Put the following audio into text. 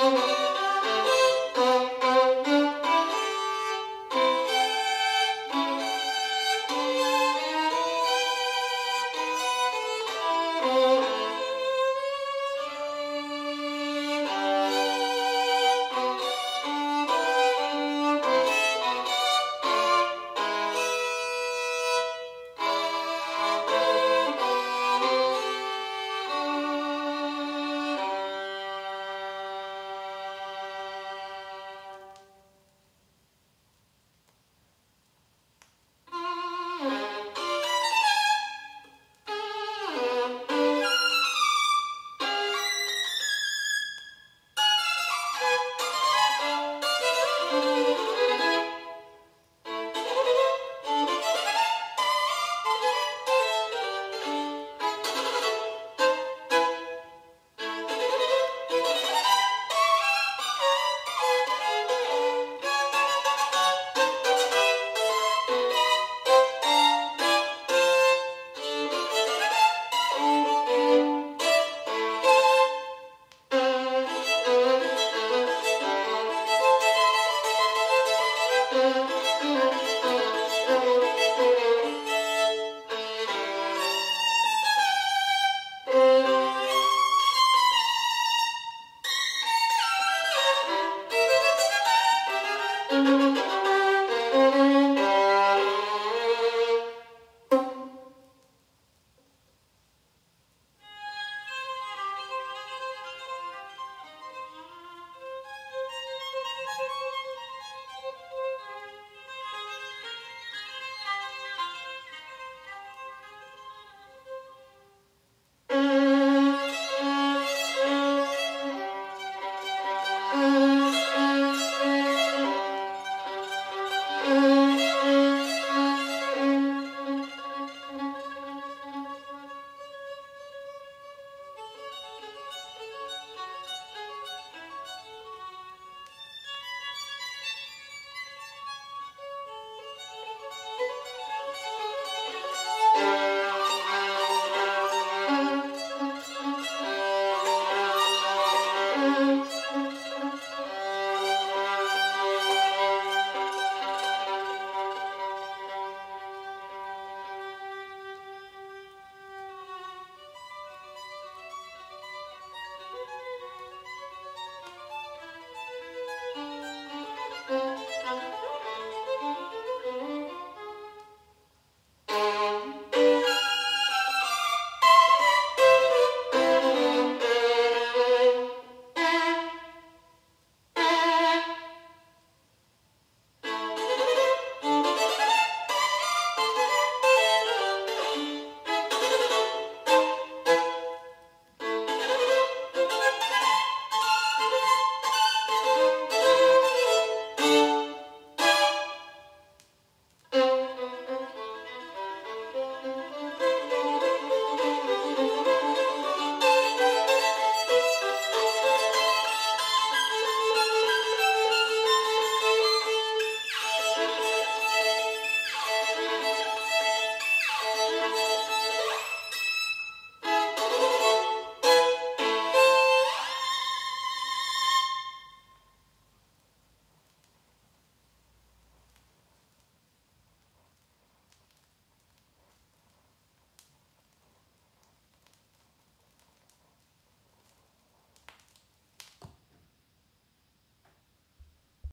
Oh.